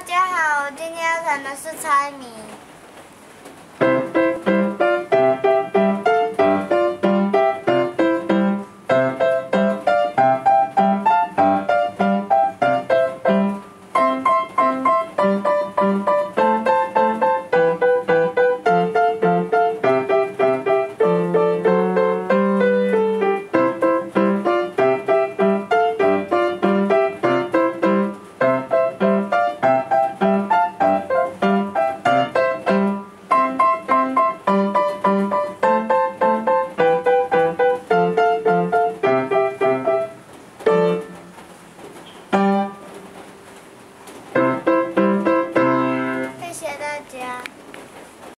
大家好，今天要谈的是猜谜。家。